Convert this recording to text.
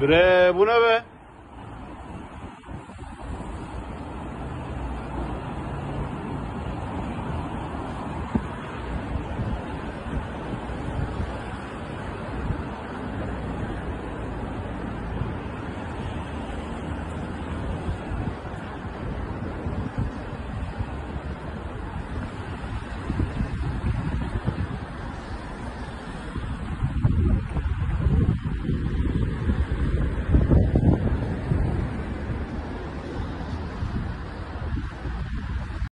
Bre bu ne be?